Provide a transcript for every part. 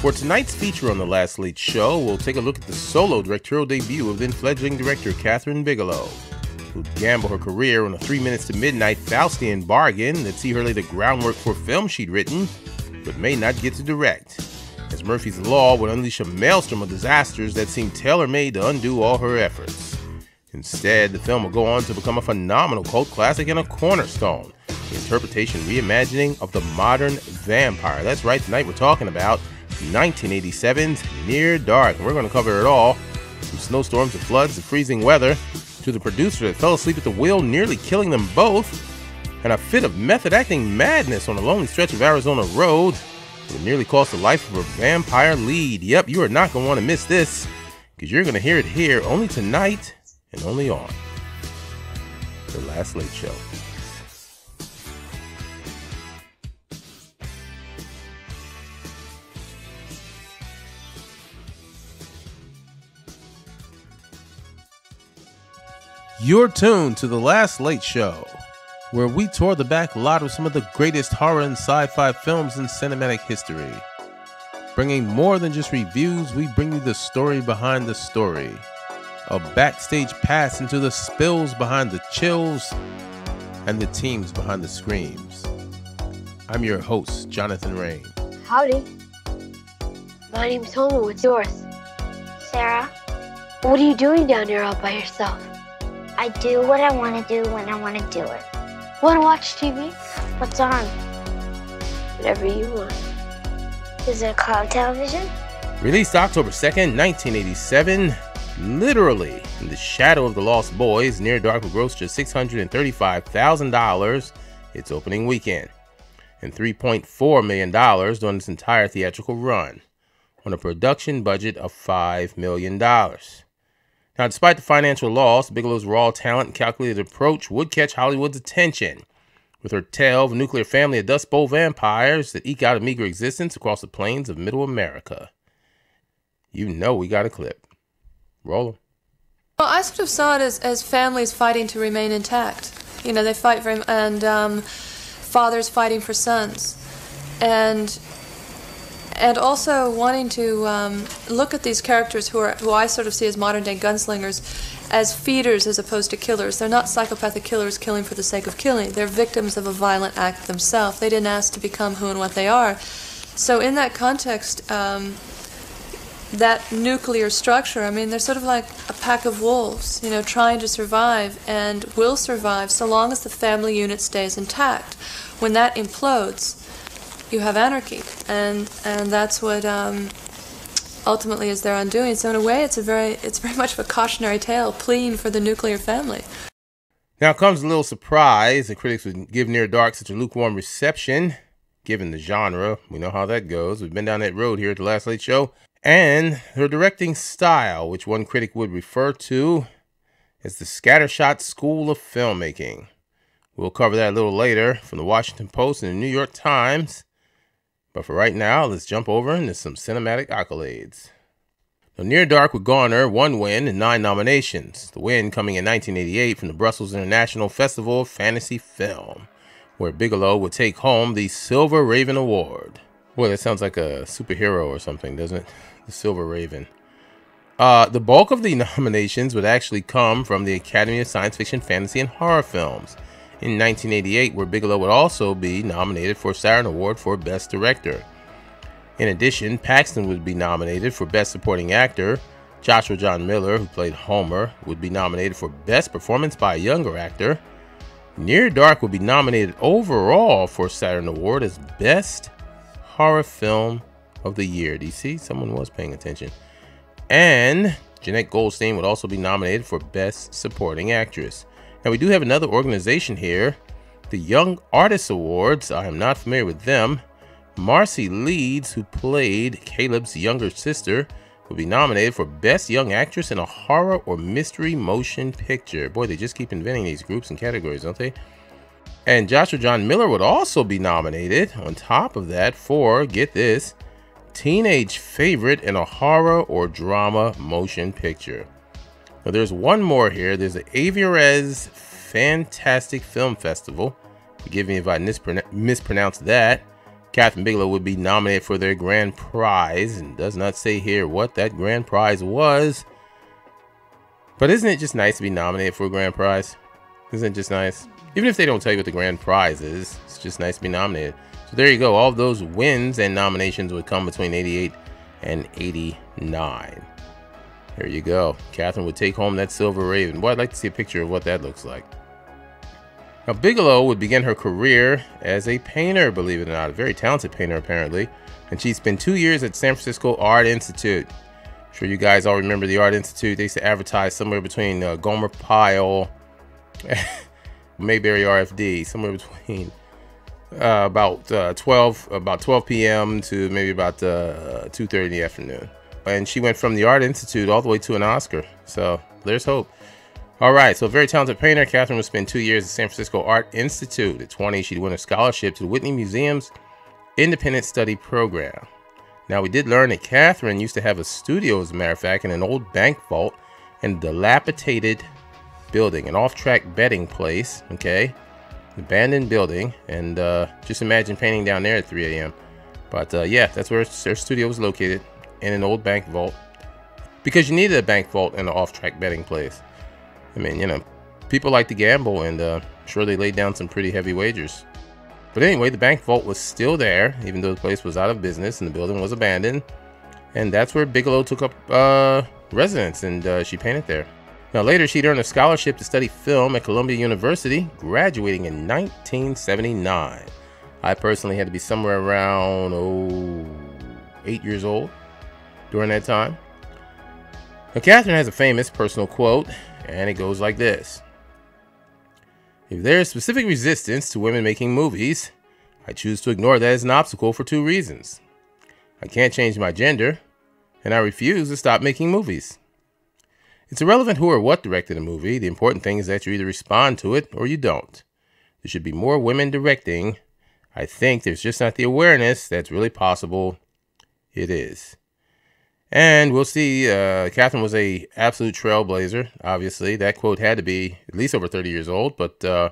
For tonight's feature on The Last Late Show, we'll take a look at the solo directorial debut of then fledgling director Kathryn Bigelow, who'd gamble her career on a three minutes to midnight Faustian bargain that see her lay the groundwork for a film she'd written, but may not get to direct, as Murphy's Law would unleash a maelstrom of disasters that seemed tailor made to undo all her efforts. Instead, the film will go on to become a phenomenal cult classic and a cornerstone, the interpretation reimagining of the modern vampire. That's right, tonight we're talking about 1987's Near Dark. And we're going to cover it all from snowstorms to floods to freezing weather to the producer that fell asleep at the wheel, nearly killing them both, and a fit of method acting madness on a lonely stretch of Arizona road that nearly cost the life of a vampire lead. Yep, you are not going to want to miss this because you're going to hear it here only tonight and only on The Last Late Show. You're tuned to The Last Late Show, where we tour the back lot of some of the greatest horror and sci fi films in cinematic history. Bringing more than just reviews, we bring you the story behind the story. A backstage pass into the spills behind the chills and the teams behind the screams. I'm your host, Jonathan Rain. Howdy. My name's Homer. What's yours? Sarah, What are you doing down here all by yourself? I do what I want to do when I want to do it. Want to watch TV? What's on? Whatever you want. Is it color television? Released October 2nd, 1987, literally in the shadow of the Lost Boys, Near Dark will gross just $635,000 its opening weekend, and $3.4 million during its entire theatrical run, on a production budget of $5 million. Now, despite the financial loss, Bigelow's raw talent and calculated approach would catch Hollywood's attention. With her tale of a nuclear family of Dust Bowl vampires that eke out a meager existence across the plains of Middle America. You know we got a clip. Roll 'em. Well, I sort of saw it as, as families fighting to remain intact. You know, they fight for, and um, fathers fighting for sons. And and also wanting to um, look at these characters who are who I sort of see as modern day gunslingers as feeders as opposed to killers. They're not psychopathic killers killing for the sake of killing. They're victims of a violent act themselves. They didn't ask to become who and what they are. So in that context, um, that nuclear structure, I mean, they're sort of like a pack of wolves, you know, trying to survive and will survive so long as the family unit stays intact. When that implodes, you have anarchy, and and that's what um, ultimately is their undoing. So in a way, it's a very it's very much of a cautionary tale, pleading for the nuclear family. Now comes a little surprise. The critics would give Near Dark such a lukewarm reception, given the genre. We know how that goes. We've been down that road here at the Last Late Show. And her directing style, which one critic would refer to as the scattershot school of filmmaking. We'll cover that a little later from the Washington Post and the New York Times. But for right now, let's jump over into some cinematic accolades. Now, Near Dark would garner one win and nine nominations, the win coming in 1988 from the Brussels International Festival of Fantasy Film, where Bigelow would take home the Silver Raven Award. Boy, that sounds like a superhero or something, doesn't it? The Silver Raven. Uh, the bulk of the nominations would actually come from the Academy of Science Fiction, Fantasy, and Horror Films in 1988, where Bigelow would also be nominated for a Saturn Award for Best Director. In addition, Paxton would be nominated for Best Supporting Actor. Joshua John Miller, who played Homer, would be nominated for Best Performance by a Younger Actor. Near Dark would be nominated overall for Saturn Award as Best Horror Film of the Year. Do you see? Someone was paying attention. And Jenette Goldstein would also be nominated for Best Supporting Actress. Now, we do have another organization here, the Young Artists Awards. I am not familiar with them. Marcie Leeds, who played Caleb's younger sister, will be nominated for Best Young Actress in a Horror or Mystery Motion Picture. Boy, they just keep inventing these groups and categories, don't they? And Joshua John Miller would also be nominated, on top of that, for, get this, Teenage Favorite in a Horror or Drama Motion Picture. Now, there's one more here. There's the Avoriaz Fantastic Film Festival. Forgive me if I mispron- mispronounced that. Kathryn Bigelow would be nominated for their grand prize, and does not say here what that grand prize was. But isn't it just nice to be nominated for a grand prize? Isn't it just nice? Even if they don't tell you what the grand prize is, it's just nice to be nominated. So there you go. All those wins and nominations would come between 88 and 89. There you go. Kathryn would take home that silver raven. Boy, I'd like to see a picture of what that looks like. Now, Bigelow would begin her career as a painter, believe it or not. A very talented painter, apparently. And she spent two years at San Francisco Art Institute. I'm sure you guys all remember the Art Institute. They used to advertise somewhere between uh, Gomer Pyle, Mayberry RFD, somewhere between uh, about uh, 12 about 12 p.m. to maybe about uh, 2:30 in the afternoon. And she went from the Art Institute all the way to an Oscar. So there's hope. All right, so very talented painter. Kathryn would spend two years at San Francisco Art Institute. At 20, she'd win a scholarship to the Whitney Museum's Independent Study Program. Now, we did learn that Kathryn used to have a studio, as a matter of fact, in an old bank vault in a dilapidated building, an off-track betting place, okay? Abandoned building, and uh, just imagine painting down there at 3 a.m. But uh, yeah, that's where their studio was located, in an old bank vault. Because you needed a bank vault in an off-track betting place. I mean, you know, people like to gamble, and uh, sure they laid down some pretty heavy wagers. But anyway, the bank vault was still there, even though the place was out of business and the building was abandoned. And that's where Bigelow took up uh, residence, and uh, she painted there. Now, later, she'd earned a scholarship to study film at Columbia University, graduating in 1979. I personally had to be somewhere around, oh, eight years old during that time. Now, Kathryn has a famous personal quote and it goes like this If there is specific resistance to women making movies, I choose to ignore that as an obstacle for two reasons. I can't change my gender, and I refuse to stop making movies. It's irrelevant who or what directed a movie. The important thing is that you either respond to it or you don't. There should be more women directing. I think there's just not the awareness that's really possible. It is. And we'll see. Uh, Kathryn was a absolute trailblazer. Obviously, that quote had to be at least over 30 years old. But uh,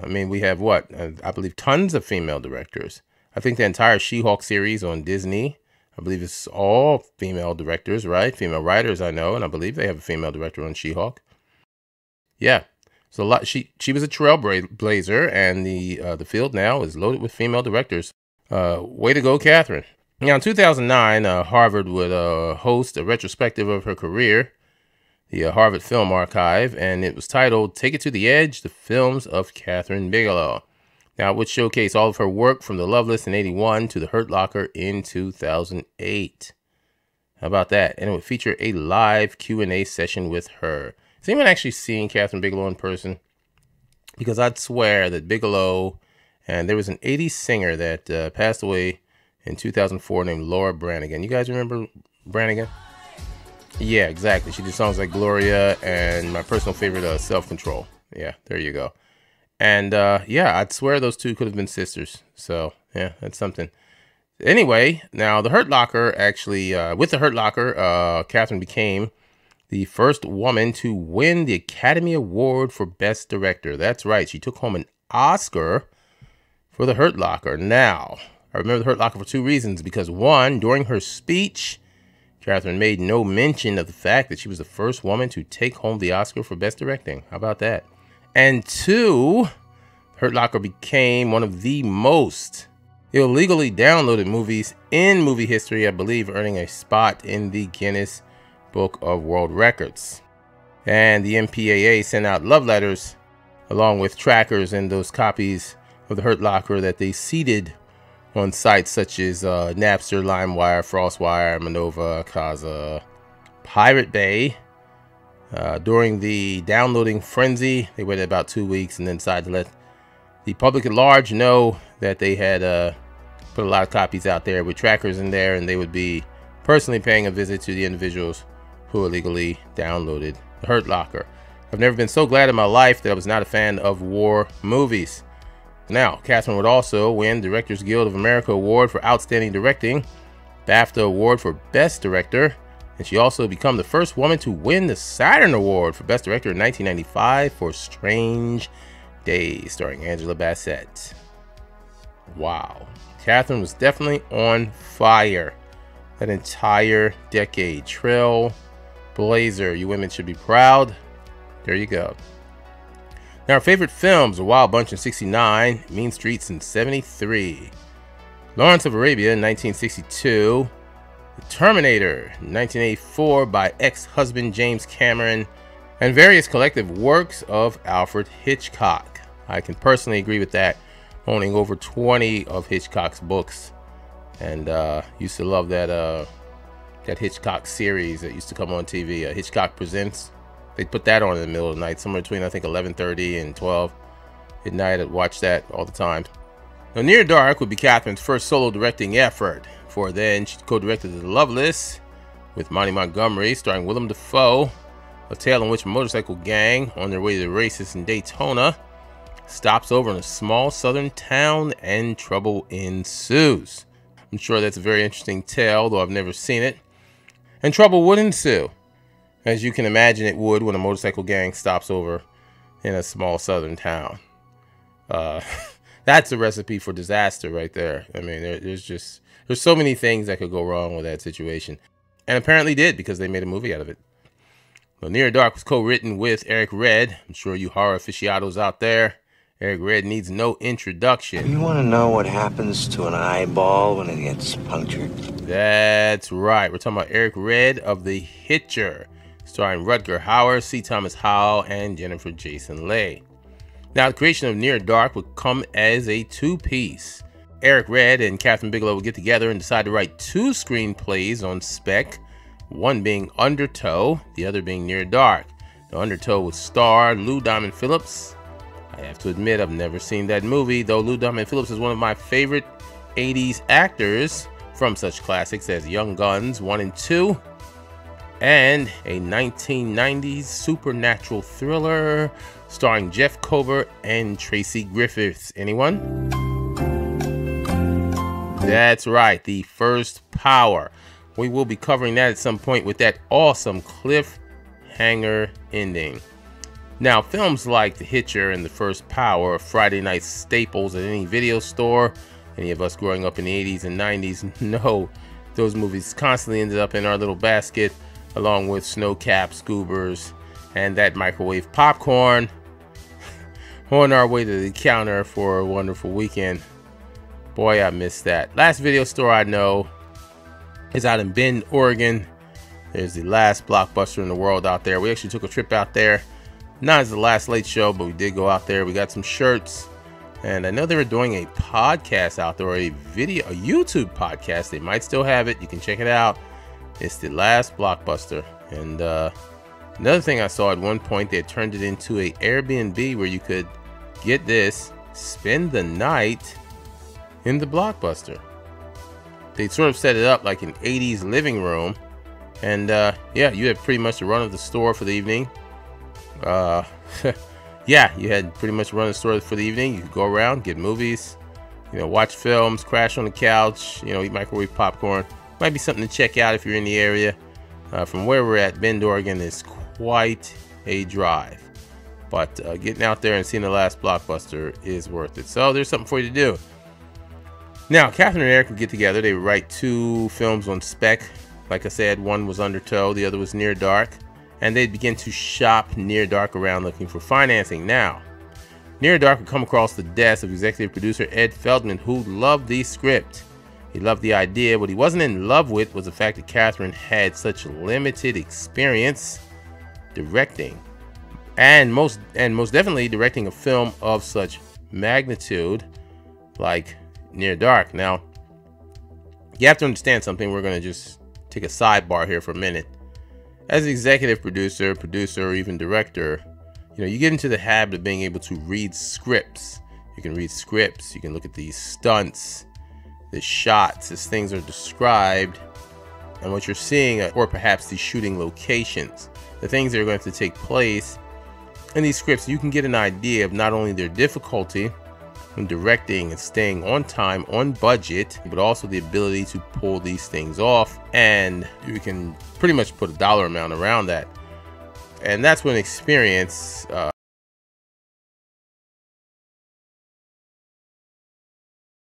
I mean, we have what uh, I believe tons of female directors. I think the entire She-Hulk series on Disney. I believe it's all female directors, right? Female writers, I know, and I believe they have a female director on She-Hulk. Yeah, so a lot. She she was a trailblazer, and the uh, the field now is loaded with female directors. Uh, way to go, Kathryn! Now, in 2009, uh, Harvard would uh, host a retrospective of her career, the uh, Harvard Film Archive, and it was titled Take It to the Edge The Films of Kathryn Bigelow. Now, it would showcase all of her work from The Loveless in 81 to The Hurt Locker in 2008. How about that? And it would feature a live Q&A session with her. Has anyone actually seen Kathryn Bigelow in person? Because I'd swear that Bigelow, and there was an 80s singer that uh, passed away in 2004 named Laura Branigan. You guys remember Branigan? Yeah, exactly. She did songs like Gloria and my personal favorite, uh, Self Control. Yeah, there you go. And uh, yeah, I'd swear those two could have been sisters. So yeah, that's something. Anyway, now the Hurt Locker actually, uh, with the Hurt Locker, uh, Kathryn became the first woman to win the Academy Award for Best Director. That's right. She took home an Oscar for the Hurt Locker. Now, I remember Hurt Locker for two reasons. Because one, during her speech, Kathryn made no mention of the fact that she was the first woman to take home the Oscar for Best Directing. How about that? And two, Hurt Locker became one of the most illegally downloaded movies in movie history, I believe, earning a spot in the Guinness Book of World Records. And the MPAA sent out love letters along with trackers and those copies of the Hurt Locker that they seeded on sites such as uh, Napster, LimeWire, FrostWire, Manova, Kazaa, Pirate Bay. Uh, during the downloading frenzy, they waited about two weeks and then decided to let the public at large know that they had uh, put a lot of copies out there with trackers in there and they would be personally paying a visit to the individuals who illegally downloaded the Hurt Locker. I've never been so glad in my life that I was not a fan of war movies. Now, Kathryn would also win Directors Guild of America Award for Outstanding Directing, BAFTA Award for Best Director, and she also became the first woman to win the Saturn Award for Best Director in 1995 for Strange Days, starring Angela Bassett. Wow. Kathryn was definitely on fire that entire decade. Trail Blazer, you women should be proud. There you go. Now, our favorite films A Wild Bunch in 69, Mean Streets in 73, Lawrence of Arabia in 1962, The Terminator in 1984 by ex husband James Cameron, and various collective works of Alfred Hitchcock. I can personally agree with that, owning over 20 of Hitchcock's books and uh, used to love that uh, that Hitchcock series that used to come on TV. Uh, Hitchcock Presents. They put that on in the middle of the night, somewhere between I think 11:30 and 12 at night. I'd watch that all the time. Now, Near Dark would be Kathryn's first solo directing effort. For then, she co-directed The Loveless with Monty Montgomery, starring Willem Dafoe, a tale in which a motorcycle gang, on their way to races in Daytona, stops over in a small southern town and trouble ensues. I'm sure that's a very interesting tale, though I've never seen it. And trouble would ensue, as you can imagine it would when a motorcycle gang stops over in a small southern town. Uh, that's a recipe for disaster right there. I mean, there, there's just there's so many things that could go wrong with that situation, and apparently did because they made a movie out of it. Well, Near Dark was co-written with Eric Red. I'm sure you horror aficionados out there Eric Red needs no introduction. You want to know what happens to an eyeball when it gets punctured? That's right. We're talking about Eric Red of The Hitcher, starring Rutger Hauer, C. Thomas Howell, and Jennifer Jason Leigh. Now, the creation of Near Dark would come as a two-piece. Eric Red and Kathryn Bigelow would get together and decide to write two screenplays on spec, one being Undertow, the other being Near Dark. The Undertow would star Lou Diamond Phillips, I have to admit, I've never seen that movie, though Lou Diamond Phillips is one of my favorite 80s actors from such classics as Young Guns 1 and 2, and a 1990s supernatural thriller starring Jeff Kober and Tracy Griffiths. Anyone? That's right, The First Power. We will be covering that at some point with that awesome cliffhanger ending. Now, films like The Hitcher and The First Power are Friday night staples at any video store. Any of us growing up in the 80s and 90s know those movies constantly ended up in our little basket, along with snow cap scoobers and that microwave popcorn on our way to the counter for a wonderful weekend. Boy, I missed that. Last video store I know is out in Bend, Oregon. There's the last blockbuster in the world out there. We actually took a trip out there not as the last late show, but we did go out there. We got some shirts. And I know they were doing a podcast out there, a video, a YouTube podcast. They might still have it. You can check it out. It's the last blockbuster. And uh, another thing I saw at one point, they turned it into a Airbnb where you could get this, spend the night in the blockbuster. They sort of set it up like an 80s living room. And uh, yeah, you had pretty much the run of the store for the evening uh, yeah, you had pretty much run of the store for the evening. You could go around, get movies, you know, watch films, crash on the couch, you know, eat microwave popcorn. Might be something to check out if you're in the area. Uh, from where we're at, Bend, Oregon is quite a drive. But uh, getting out there and seeing the last blockbuster is worth it. So there's something for you to do. Now, Kathryn and Eric would get together. They would write two films on spec. Like I said, one was Undertow, the other was Near Dark and they'd begin to shop Near Dark around looking for financing. Now, Near Dark would come across the desk of executive producer Ed Feldman, who loved the script. He loved the idea. What he wasn't in love with was the fact that Kathryn had such limited experience directing, and most and most definitely directing a film of such magnitude, like Near Dark. Now, you have to understand something. We're going to just take a sidebar here for a minute as executive producer, producer, or even director, you know, you get into the habit of being able to read scripts. You can read scripts, you can look at these stunts, the shots as things are described, and what you're seeing, or perhaps the shooting locations, the things that are going to take place in these scripts, you can get an idea of not only their difficulty, in directing and staying on time, on budget, but also the ability to pull these things off. And you can pretty much put a dollar amount around that. And that's when experience uh,